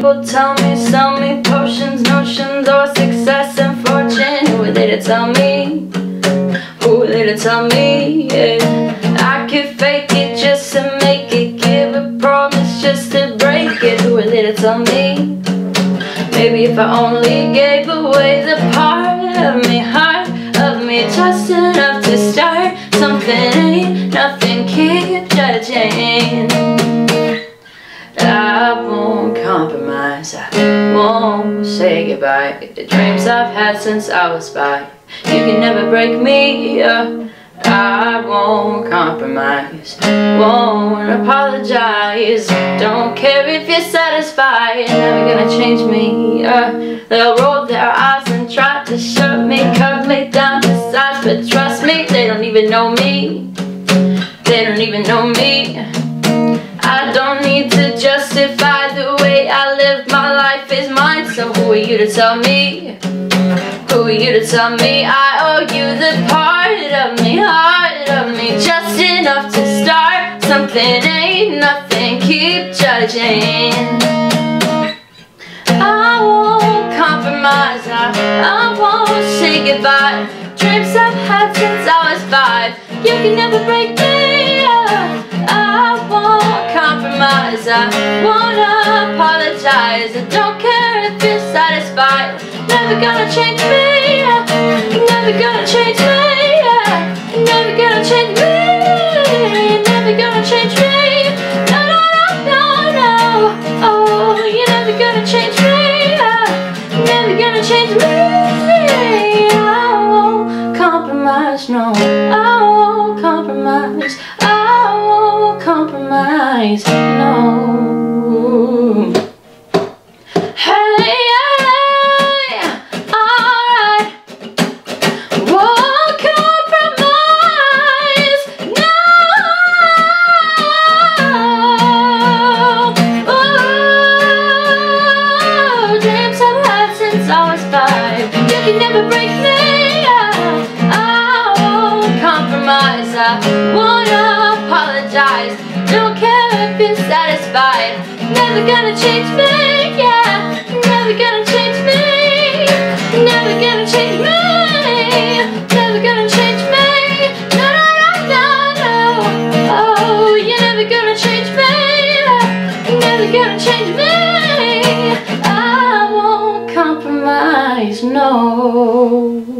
people tell me, sell me potions, notions, or success and fortune. Who are they to tell me? Who are they to tell me? Yeah. I could fake it just to make it, give a promise just to break it. Who are they to tell me? Maybe if I only gave away the part of me, heart of me, just enough to start something ain't nothing, keep judging. Compromise, I won't say goodbye. The dreams I've had since I was five, you can never break me up. I won't compromise, won't apologize. Don't care if you're satisfied, you're never gonna change me. Uh, they'll roll their eyes and try to shut me, cut me down to size, but trust me, they don't even know me. They don't even know me. I don't need to justify the way I live. You to tell me? Who are you to tell me? I owe you the part of me, heart of me Just enough to start something. Ain't nothing, keep judging. I won't compromise, I, I won't say goodbye. Dreams I've had since I was five, you can never break me compromise, I won't apologize. I don't care if you're satisfied, never gonna change me Never gonna change me Never gonna change me Never gonna change me. No, no, no, no, no. Oh, you're never gonna change me Never gonna change me I won't oh, compromise, no Had since I was five. You can never break me. I won't compromise. I won't apologize. Don't care you're satisfied. Never gonna change me. Yeah, never gonna change me. Never gonna change me. Never gonna change me. No, no, no, no, no. Oh, you're never gonna change me. Never gonna change me. I won't compromise, no.